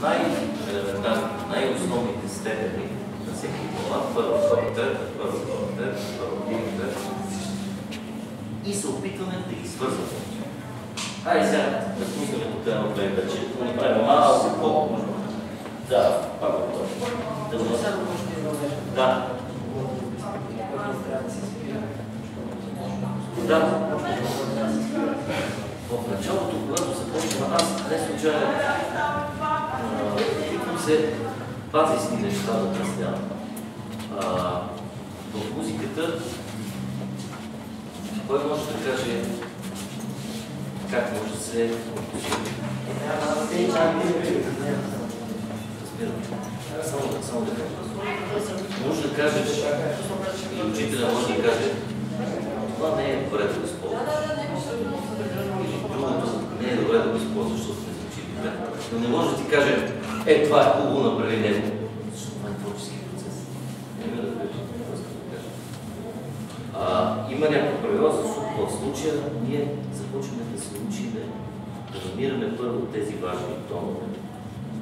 най-елементарните, най-основните степени на всеки глава, първа, втора, трета, първа, втора, трета, първа, втора, трета, и се опитваме да ги свързваме. Хайде сега, да пускаме тук едно време вече, да направим малко по Да, пак. Да го. Да. В началото, когато започна, аз не случайно опитвам се базисни неща да обяснявам. В музиката кой може да каже как може да се Само, само да кажа. Може да кажеш, и учителя може да каже, това не е добре да го използваш. Не е добре да го използваш, защото не звучи добре. Но не може да ти каже, е, това е хубаво, направи него. Защото това е творчески процес. Не ме да. А, има някакви правила, защото в случая ние започваме да се учим да намираме първо тези важни тонове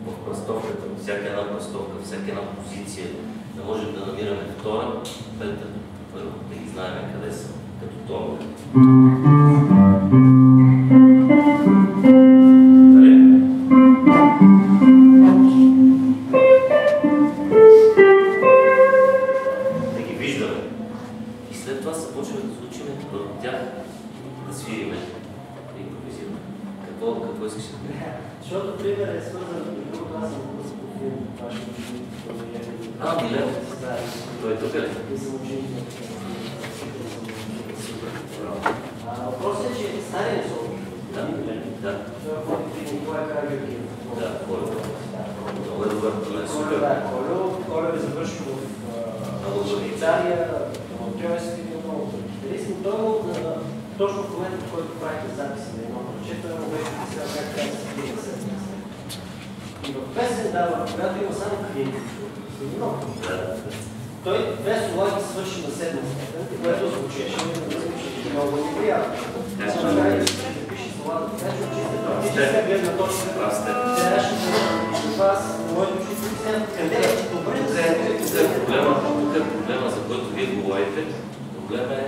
в пръстовката, всяка една пръстовка, всяка една позиция, да можем да намираме втора, пета, първа, да ги знаем къде са, като тонове. А. Да, Той е ли? и съм Въпросът е, че стария сон, Да, да, да. Много е добър, това е супер. Коля е завършил в. Швейцария, е свирил много китарист, но той точно в момента, в който правите записи на едно парчета, му беше писал как трябва да се. И в песен дава, когато има само клиенти, много. Той две слова ги свърши на седма степен, което звучеше много неприятно. Да. Сега трябва да се запише словата, така че от чиста практическа гледна точка Прав сте. трябваше да и това аз, моето чувство сега, къде е добре да се е, е проблема, е за който вие говорите. Проблема е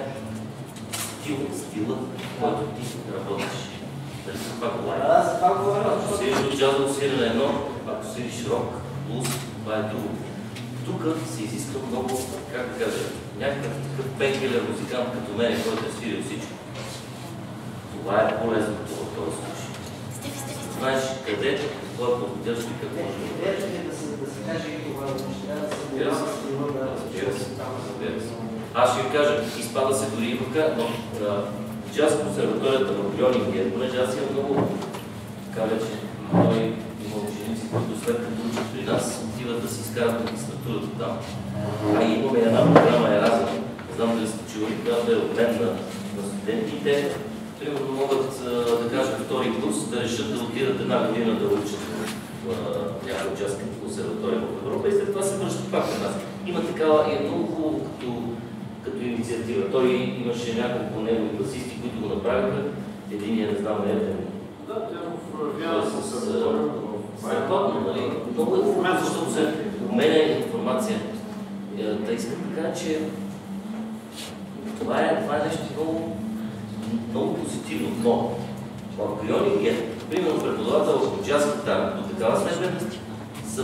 стил, стила, който ти работиш. Дали за това говорим? А, за това говоря, Ако свириш до джазово свирене едно, ако свириш рок, блуз, това е друго. Тук се изисква много, как да кажа, някакъв такъв пенкелер музикант като мен, който е свирил всичко. Това е полезното в този случай. Знаеш къде, какво е подходящо и какво може да да се, каже и това, да се Разбира се. Разбира се. Аз ще ви кажа, изпада се дори и в джаз консерваторията в Грёнинген, понеже аз имам много така вече, той след като учат при нас, отиват да си изкарат магистратурата там. А имаме една програма Еразъм, не знам дали сте чували, която е обмен на, на студенти и те примерно могат да кажат втори курс, да решат да отидат една година да учат в а, някаква джаз консерватория в Европа и след това се връщат пак при нас. Има такава и е много хубаво като, като инициатива. Той имаше няколко негови класисти, които го направиха. Единия, не знам, не е Да, тя в Вяна с страхотно, нали? Много е хубаво, защото се обменя информация. Е, Да искам да кажа, че това е, това е нещо много, много позитивно, но в Грионинген, примерно преподавател по джаз гитара, до такава степен са,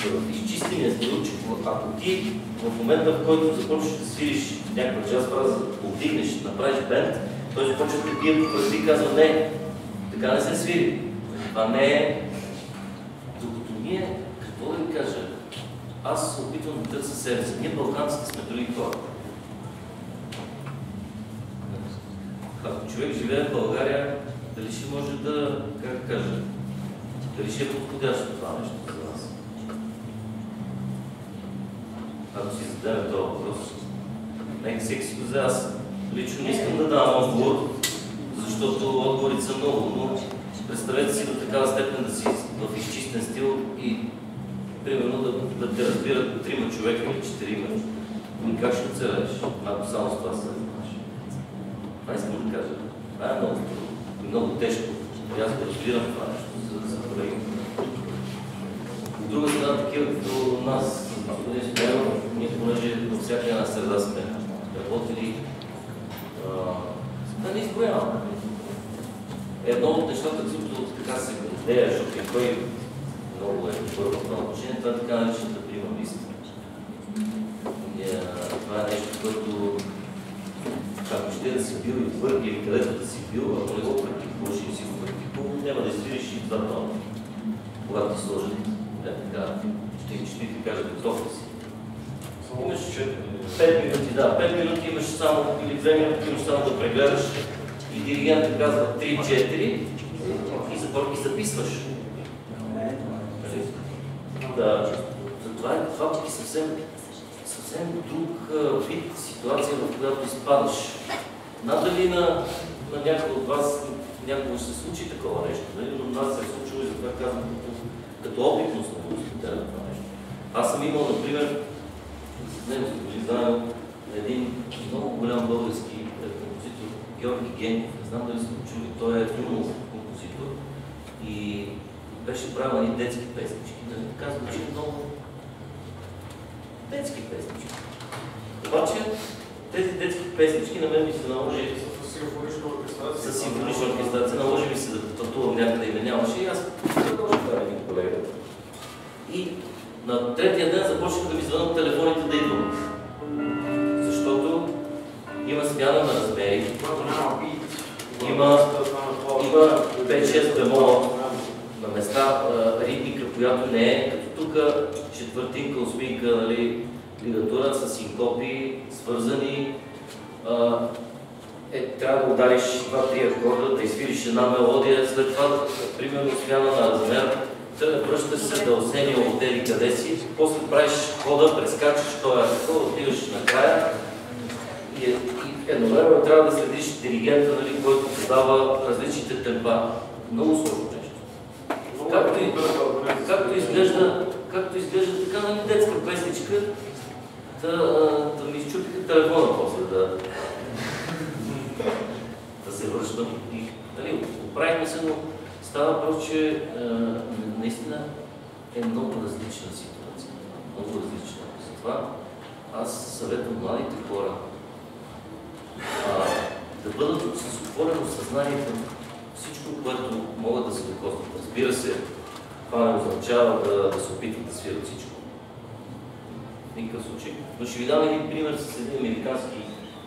са в изчистения стил, че ако ти в момента, в който започнеш да свириш някаква джаз фраза, повдигнеш, направиш бенд, той започва да бие по и казва, не, така не се свири. Това не е... Докато ние, какво да ви кажа, аз се опитвам да търся себе си. Ние балканците сме други хора. Ако човек живее в България, дали ще може да, как кажа, дали ще е подходящо това нещо за нас? Ако си зададем този въпрос, нека всеки си го взе. Аз лично не искам да давам отговор, защото отговорите са много, но представете си до такава степен да си в изчистен стил и примерно да, да те разбират трима човека или четирима. И как ще оцелеш, ако само с това се занимаваш? Това искам да кажа. Това е много трудно много тежко. И аз го разбирам това нещо за, за колеги. такива като нас, господин Стоянов, ние понеже във всяка една среда сме работили, да не изброяваме. Едно от нещата, които така се гордея, защото и той много е добър в това отношение, това така наречената прима. Е, Това е нещо, което ако ще да си бил и твърд или където да си бил, ако не го практикуваш и си го практикувал, няма да изтриеш и два тона. Когато ти сложат, е така, ще, ще ти кажа готов си. Имаш 5 минути, да, 5 минути имаш само, или 2 минути имаш само да прегледаш и диригентът казва 3-4 и започва и записваш. Да, това е това е съвсем, съвсем друг вид ситуация, в която изпадаш. Надали на, на някой от вас някога се случи такова нещо, нали? но нас се е случило и затова казвам като, като опитност на това нещо. Аз съм имал, например, с него заедно на един много голям български Георги Генков. Не знам дали сте го чули, той е филмов композитор и беше правил едни детски песнички. Нали? Така звучи много детски песнички. Обаче тези детски песнички на мен ми се наложи с симфонична оркестрация. Наложи ми се да пътувам някъде и ме нямаше и аз това един колега. И на третия ден започнаха да ми звънат телефоните да идвам. Защото има смяна на размери, има, има 5-6 бемола на места ритмика, която не е като тук четвъртинка, осминка, нали, лигатура с синкопи, свързани. А, е, трябва да удариш два-три акорда, да изфириш една мелодия, след това, примерно, смяна на размер, да връщаш се да осения от тези къде си, после правиш хода, прескачаш този акорд, отиваш накрая и, е- едновременно трябва да следиш диригента, нали, който подава различните темпа. Много сложно нещо. Както и- Както изглежда, както изглежда така на детска песничка, да, да ми изчупиха телефона после да, да се връщам. И, нали, оправихме се, но става въпрос, че наистина е много различна ситуация. Много различна. Затова аз съветвам младите хора да бъдат с отворено съзнание към всичко, което могат да се докоснат. Разбира се, това не означава да, да се опитват да свират всичко. В никакъв случай. Но ще ви дам един пример с един американски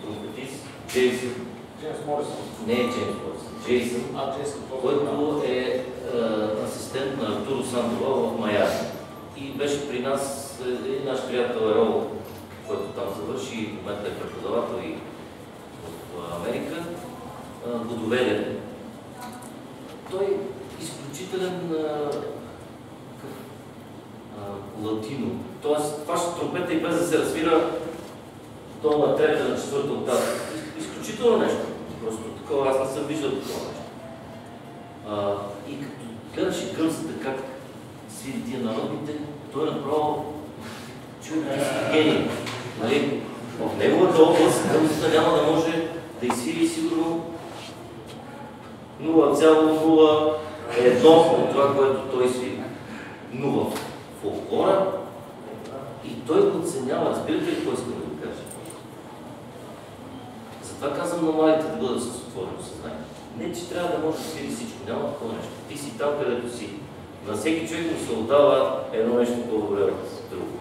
тромпетист, Джейсън. Джеймс Морисън. Не е Джеймс Морисън, Джейсън, А, Джейсън който е, е асистент на Артуро Сандова в Майами. И беше при нас е, един наш приятел Ерол, доведе. Той е изключителен а, а, латино. Тоест, фаща тромпета и без да се развира до на трета, на четвърта октава. Изключително нещо. Просто такова, аз не съм виждал такова нещо. А, и като гледаш и гързата как свири тия народните, той е направо си гений. Нали? В неговата област гързата няма да може да изсвири сигурно 0,01 от това, което той свири. Но в фолклора и той го оценява. Разбирате ли какво искам да го кажа? Затова казвам на младите да бъдат с отворено съзнание. Не, че трябва да може да свири всичко. Няма такова нещо. Ти си там, където си. На всеки човек му се отдава едно нещо по-добре от друго.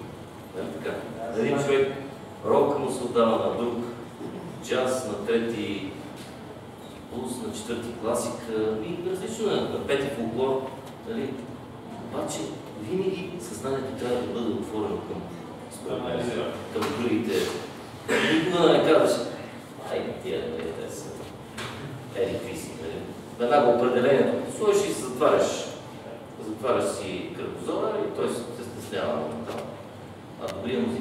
Нали така? На един човек рок му се отдава на друг, джаз на трети, блуз на четвърти класик и различно е на пети фолклор. Нали? Обаче винаги съзнанието трябва да бъде отворено към, към другите. Никога не казваш, ай, тия, те са ери си, нали? Веднага определението. Сложиш и затваряш. Затваряш си кръгозора и той се стеснява. А добрия музик